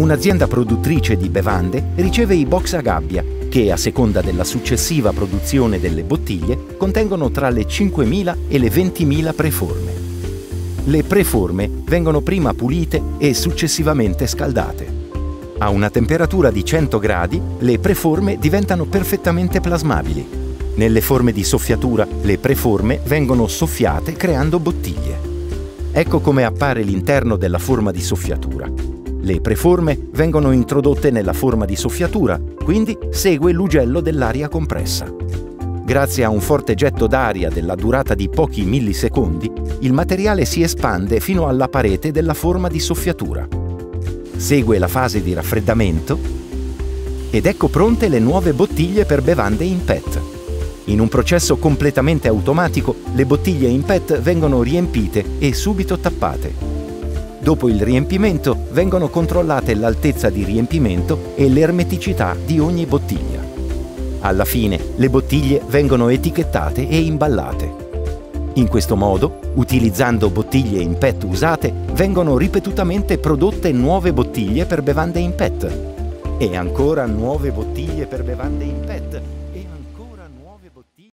Un'azienda produttrice di bevande riceve i box a gabbia che, a seconda della successiva produzione delle bottiglie, contengono tra le 5.000 e le 20.000 preforme. Le preforme vengono prima pulite e successivamente scaldate. A una temperatura di 100 gradi, le preforme diventano perfettamente plasmabili. Nelle forme di soffiatura, le preforme vengono soffiate creando bottiglie. Ecco come appare l'interno della forma di soffiatura. Le preforme vengono introdotte nella forma di soffiatura, quindi segue l'ugello dell'aria compressa. Grazie a un forte getto d'aria della durata di pochi millisecondi, il materiale si espande fino alla parete della forma di soffiatura. Segue la fase di raffreddamento ed ecco pronte le nuove bottiglie per bevande in PET. In un processo completamente automatico, le bottiglie in PET vengono riempite e subito tappate. Dopo il riempimento vengono controllate l'altezza di riempimento e l'ermeticità di ogni bottiglia. Alla fine le bottiglie vengono etichettate e imballate. In questo modo, utilizzando bottiglie in PET usate, vengono ripetutamente prodotte nuove bottiglie per bevande in PET e ancora nuove bottiglie per bevande in PET